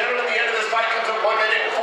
gentlemen, the end of this fight comes at 1 minute.